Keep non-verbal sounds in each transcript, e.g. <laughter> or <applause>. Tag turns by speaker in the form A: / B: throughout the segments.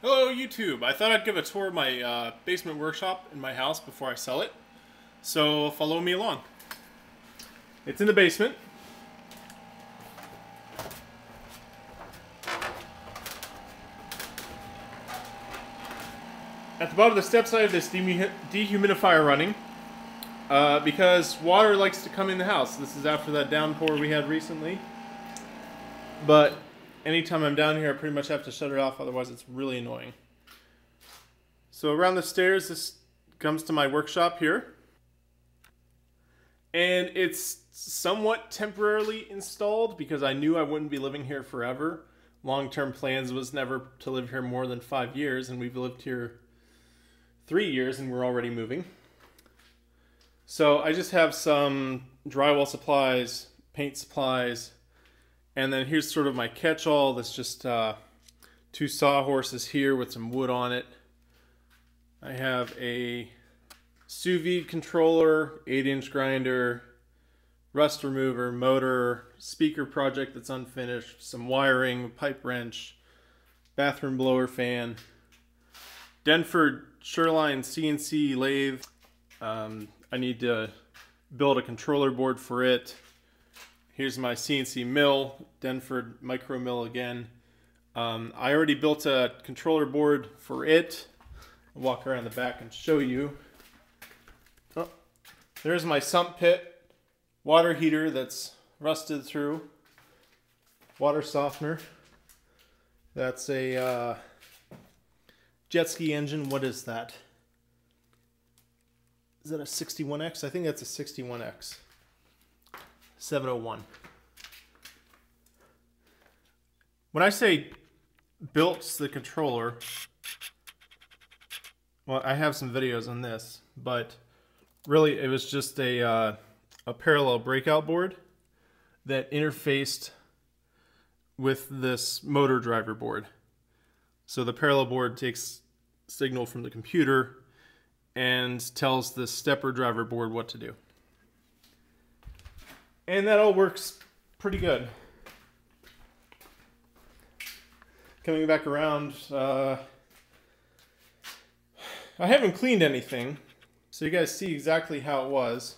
A: Hello YouTube! I thought I'd give a tour of my uh, basement workshop in my house before I sell it. So follow me along. It's in the basement. At the bottom of the steps I have this dehumidifier running. Uh, because water likes to come in the house. This is after that downpour we had recently. But anytime I'm down here, I pretty much have to shut it off, otherwise it's really annoying. So around the stairs, this comes to my workshop here. And it's somewhat temporarily installed because I knew I wouldn't be living here forever. Long-term plans was never to live here more than five years, and we've lived here three years and we're already moving. So I just have some drywall supplies, paint supplies, and then here's sort of my catch-all. That's just uh, two sawhorses here with some wood on it. I have a sous vide controller, 8-inch grinder, rust remover, motor, speaker project that's unfinished, some wiring, pipe wrench, bathroom blower fan, Denford Sherline CNC lathe. Um, I need to build a controller board for it. Here's my CNC mill, Denford micro mill again. Um, I already built a controller board for it. I'll walk around the back and show you. Oh, there's my sump pit water heater that's rusted through. Water softener. That's a uh, jet ski engine. What is that? Is that a 61X? I think that's a 61X. 701. When I say built the controller, well, I have some videos on this, but really it was just a, uh, a parallel breakout board that interfaced with this motor driver board. So the parallel board takes signal from the computer and tells the stepper driver board what to do. And that all works pretty good. Coming back around, uh, I haven't cleaned anything, so you guys see exactly how it was.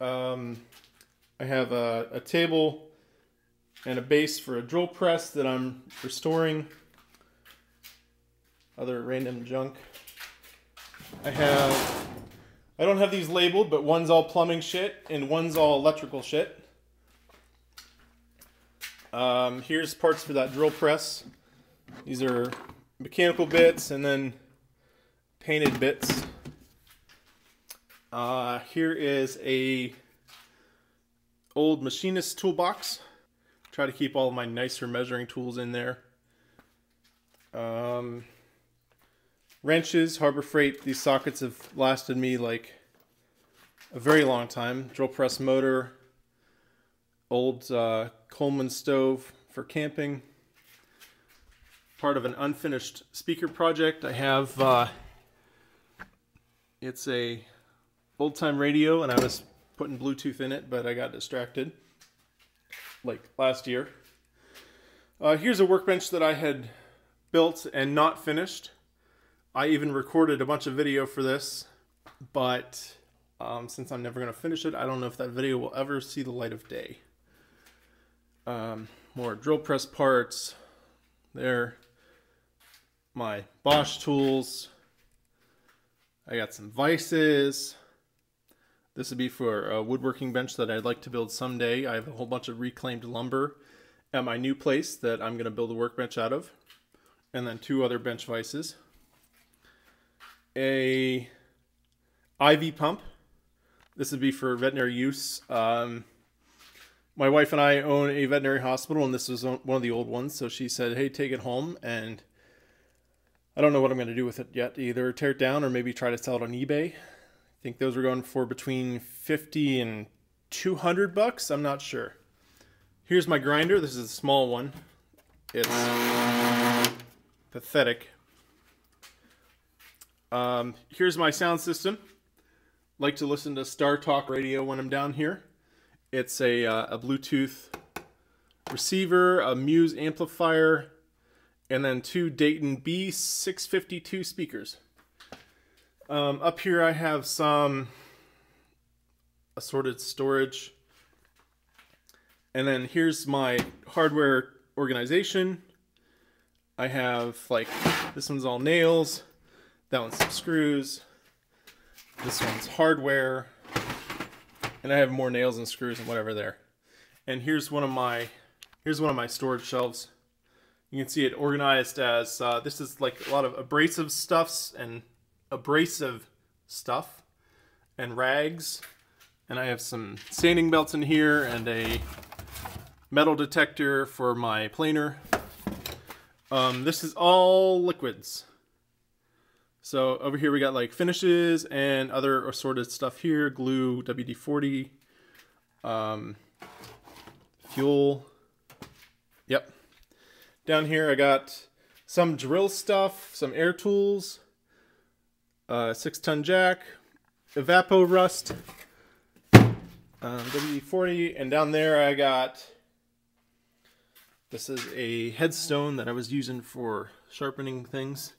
A: Um, I have a, a table and a base for a drill press that I'm restoring. Other random junk. I have I don't have these labeled, but one's all plumbing shit and one's all electrical shit. Um, here's parts for that drill press. These are mechanical bits and then painted bits. Uh, here is a old machinist toolbox. Try to keep all my nicer measuring tools in there. Um, Wrenches, Harbor Freight, these sockets have lasted me like a very long time. Drill press motor, old uh, Coleman stove for camping. Part of an unfinished speaker project. I have, uh, it's a old time radio and I was putting Bluetooth in it, but I got distracted like last year. Uh, here's a workbench that I had built and not finished. I even recorded a bunch of video for this, but um, since I'm never going to finish it, I don't know if that video will ever see the light of day. Um, more drill press parts. There. My Bosch tools. I got some vices. This would be for a woodworking bench that I'd like to build someday. I have a whole bunch of reclaimed lumber at my new place that I'm going to build a workbench out of. And then two other bench vices a IV pump. This would be for veterinary use. Um, my wife and I own a veterinary hospital, and this was one of the old ones. So she said, "Hey, take it home." And I don't know what I'm going to do with it yet. Either tear it down or maybe try to sell it on eBay. I think those were going for between 50 and 200 bucks. I'm not sure. Here's my grinder. This is a small one. It's pathetic. Um, here's my sound system. Like to listen to StarTalk radio when I'm down here. It's a, uh, a Bluetooth receiver, a Muse amplifier, and then two Dayton B652 speakers. Um, up here I have some assorted storage. And then here's my hardware organization. I have like, this one's all nails, that one's some screws, this one's hardware, and I have more nails and screws and whatever there. And here's one of my, here's one of my storage shelves. You can see it organized as, uh, this is like a lot of abrasive stuffs and abrasive stuff and rags. And I have some sanding belts in here and a metal detector for my planer. Um, this is all liquids. So over here we got like finishes and other assorted stuff here. Glue, WD-40, um, fuel. Yep. Down here I got some drill stuff, some air tools, uh, six ton jack, Evapo-Rust, um, WD-40, and down there I got this is a headstone that I was using for sharpening things.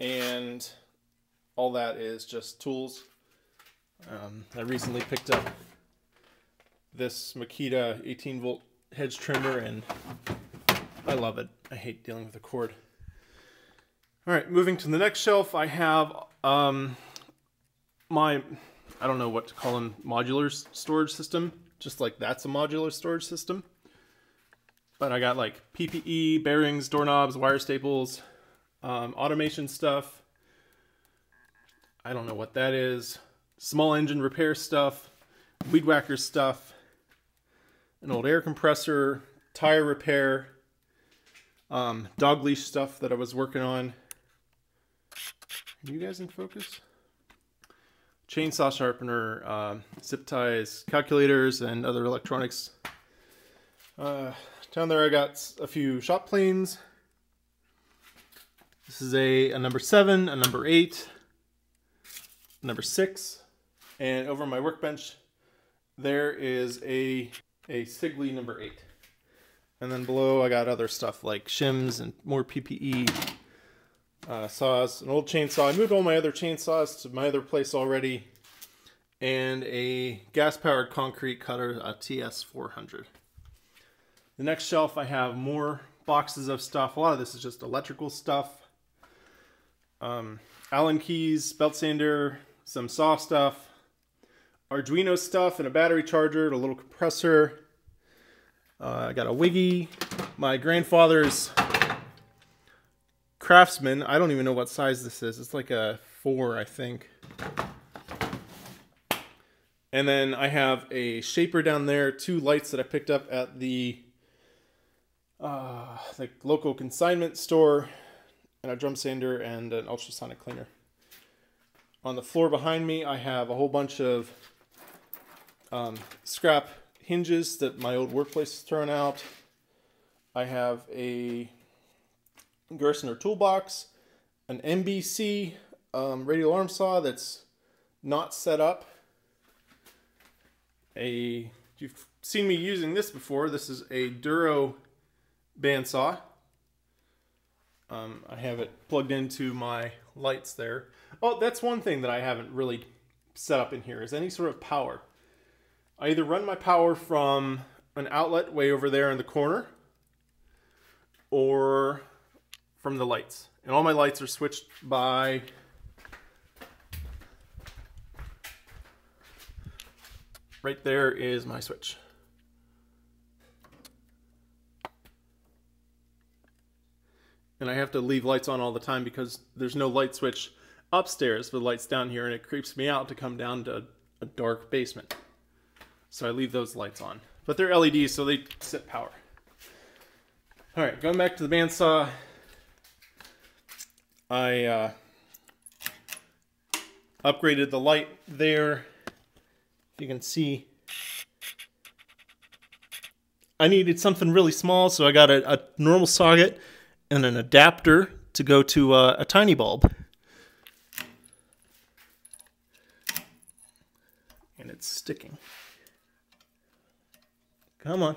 A: And all that is just tools. Um, I recently picked up this Makita 18 volt hedge trimmer and I love it. I hate dealing with the cord. All right, moving to the next shelf, I have um, my, I don't know what to call them, modular storage system just like that's a modular storage system. But I got like PPE, bearings, doorknobs, wire staples, um, automation stuff. I don't know what that is. Small engine repair stuff, weed whacker stuff, an old air compressor, tire repair, um, dog leash stuff that I was working on. Are you guys in focus? chainsaw sharpener, uh, zip ties, calculators, and other electronics. Uh, down there I got a few shop planes. This is a, a number 7, a number 8, number 6, and over my workbench there is a, a Siegley number 8. And then below I got other stuff like shims and more PPE uh, saws, an old chainsaw. I moved all my other chainsaws to my other place already, and a gas-powered concrete cutter, a TS400. The next shelf I have more boxes of stuff. A lot of this is just electrical stuff. Um, Allen keys, belt sander, some saw stuff, Arduino stuff, and a battery charger, a little compressor. Uh, I got a Wiggy, my grandfather's Craftsman. I don't even know what size this is. It's like a four, I think. And then I have a shaper down there, two lights that I picked up at the uh, the local consignment store, and a drum sander and an ultrasonic cleaner. On the floor behind me, I have a whole bunch of um, scrap hinges that my old workplace is throwing out. I have a Gerstner toolbox, an MBC um, radial arm saw that's not set up. A you've seen me using this before. This is a Duro bandsaw. Um, I have it plugged into my lights there. Oh, that's one thing that I haven't really set up in here is any sort of power. I either run my power from an outlet way over there in the corner or from the lights. And all my lights are switched by right there is my switch. And I have to leave lights on all the time because there's no light switch upstairs for the lights down here and it creeps me out to come down to a dark basement. So I leave those lights on. But they're LEDs so they set power. Alright, going back to the bandsaw. I uh, upgraded the light there. You can see I needed something really small, so I got a, a normal socket and an adapter to go to uh, a tiny bulb. And it's sticking. Come on.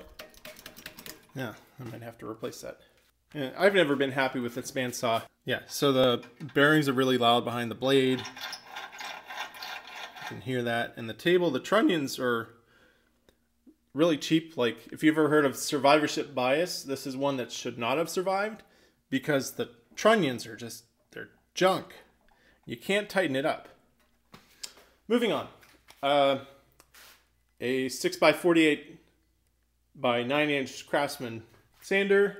A: Yeah, I might have to replace that. And I've never been happy with this bandsaw. Yeah, so the bearings are really loud behind the blade. You can hear that. And the table, the trunnions are really cheap. Like, if you've ever heard of survivorship bias, this is one that should not have survived because the trunnions are just, they're junk. You can't tighten it up. Moving on. Uh, a 6x48 by 9 inch Craftsman sander.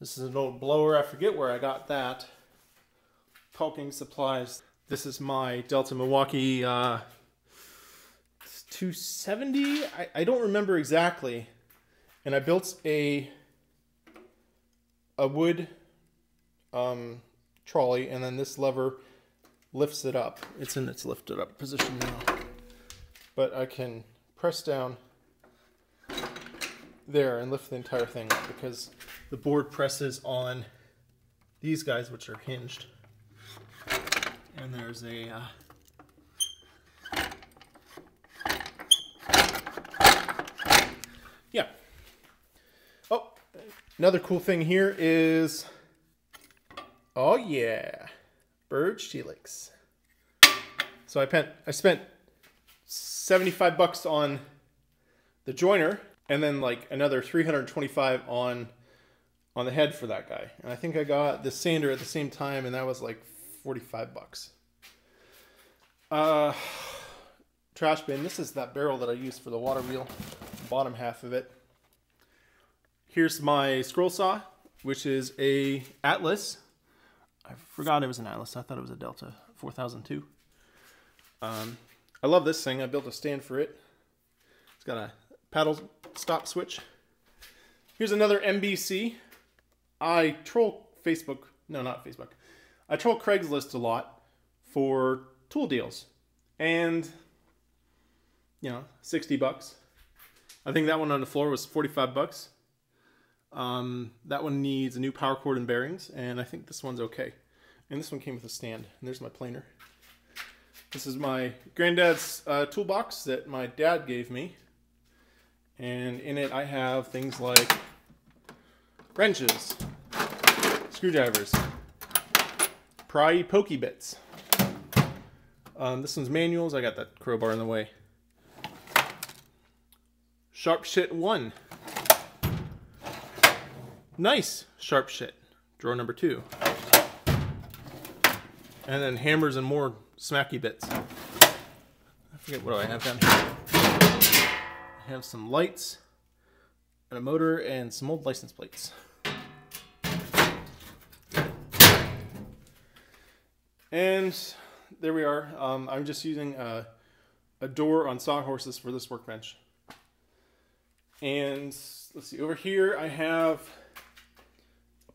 A: This is an old blower. I forget where I got that. Caulking supplies. This is my Delta Milwaukee uh, 270. I, I don't remember exactly. And I built a a wood um, trolley, and then this lever lifts it up. It's in its lifted up position now. But I can press down there and lift the entire thing up because the board presses on these guys, which are hinged. And there's a uh, yeah. Oh, another cool thing here is oh yeah, Byrd Shelix. So I spent I spent 75 bucks on the joiner and then like another 325 on on the head for that guy. And I think I got the sander at the same time and that was like 45 bucks. Uh trash bin. This is that barrel that I used for the water wheel, bottom half of it. Here's my scroll saw, which is a Atlas. I forgot it was an Atlas. I thought it was a Delta 4002. Um, I love this thing. I built a stand for it. It's got a paddle stop switch. Here's another MBC. I troll Facebook. No, not Facebook. I troll Craigslist a lot for tool deals. And, you know, 60 bucks. I think that one on the floor was 45 bucks. Um, that one needs a new power cord and bearings, and I think this one's okay. And this one came with a stand. And there's my planer. This is my granddad's uh, toolbox that my dad gave me. And in it I have things like wrenches, screwdrivers, pry pokey bits. Um, this one's manuals. I got that crowbar in the way. Sharp shit one. Nice sharp shit. Drawer number two. And then hammers and more smacky bits. I forget what do I have down here. I have some lights and a motor and some old license plates. And there we are. Um, I'm just using a, a door on sawhorses for this workbench. And let's see, over here I have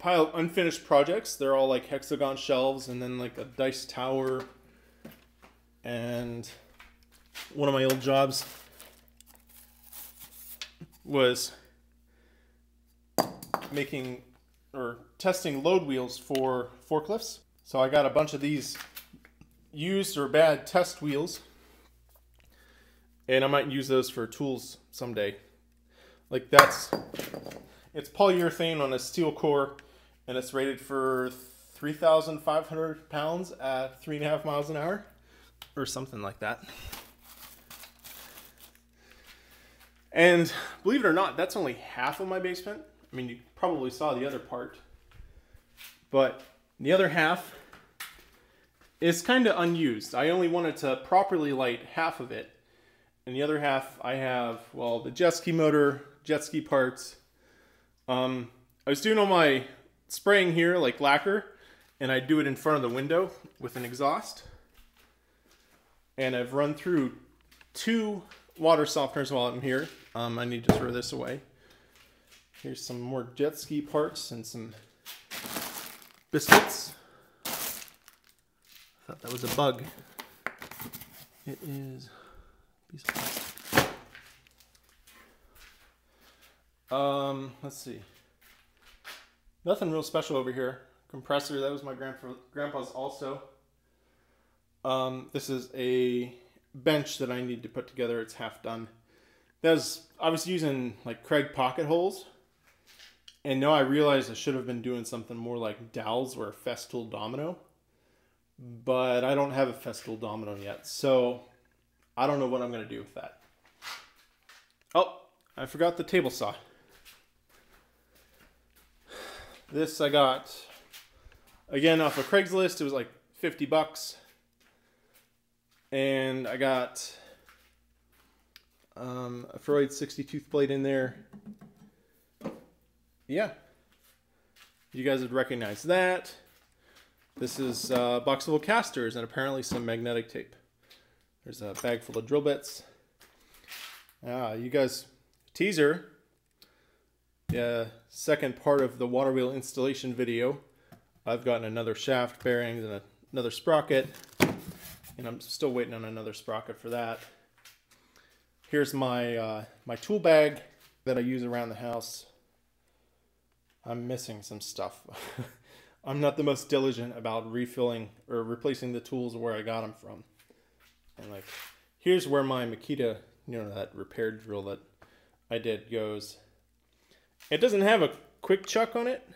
A: pile of unfinished projects. They're all like hexagon shelves and then like a dice tower. And one of my old jobs was making or testing load wheels for forklifts. So I got a bunch of these used or bad test wheels. And I might use those for tools someday. Like that's, it's polyurethane on a steel core and it's rated for 3,500 pounds at three and a half miles an hour or something like that. And believe it or not, that's only half of my basement. I mean, you probably saw the other part. But the other half is kind of unused. I only wanted to properly light half of it. And the other half, I have, well, the jet ski motor, jet ski parts. Um, I was doing all my spraying here, like lacquer, and I do it in front of the window with an exhaust. And I've run through two water softeners while I'm here. Um, I need to throw this away. Here's some more jet ski parts and some biscuits. I thought that was a bug. It is. Um, let's see. Nothing real special over here. Compressor, that was my grandpa, grandpa's also. Um, this is a bench that I need to put together. It's half done. That's I was using like Kreg pocket holes, And now I realize I should have been doing something more like dowels or a Festool domino. But I don't have a Festool domino yet. So I don't know what I'm going to do with that. Oh, I forgot the table saw. This I got again off of Craigslist. It was like 50 bucks. And I got um, a Freud 60 tooth blade in there. Yeah. You guys would recognize that. This is uh, box full of casters and apparently some magnetic tape. There's a bag full of drill bits. Ah, you guys, teaser. Yeah, second part of the water wheel installation video. I've gotten another shaft bearings and a, another sprocket. And I'm still waiting on another sprocket for that. Here's my, uh, my tool bag that I use around the house. I'm missing some stuff. <laughs> I'm not the most diligent about refilling or replacing the tools where I got them from. And like, here's where my Makita, you know, that repair drill that I did goes. It doesn't have a quick chuck on it.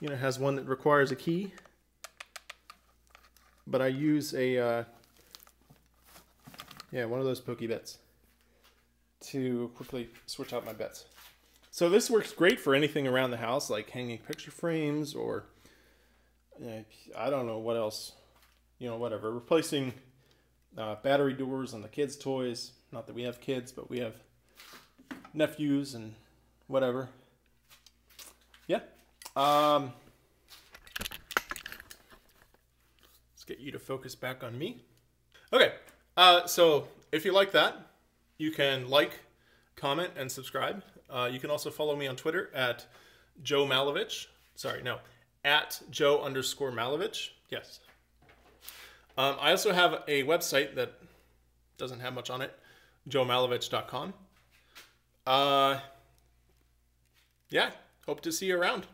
A: You know, it has one that requires a key. But I use a, uh, yeah, one of those pokey bits to quickly switch out my bits. So this works great for anything around the house, like hanging picture frames or I don't know what else, you know, whatever. Replacing uh, battery doors on the kids' toys. Not that we have kids, but we have nephews and whatever. Yeah. Um, let's get you to focus back on me. Okay. Uh, so if you like that, you can like, comment, and subscribe. Uh, you can also follow me on Twitter at Joe Malovich. Sorry, no, at Joe underscore Malovich. Yes. Um, I also have a website that doesn't have much on it, joemalovich.com. Uh, yeah, hope to see you around.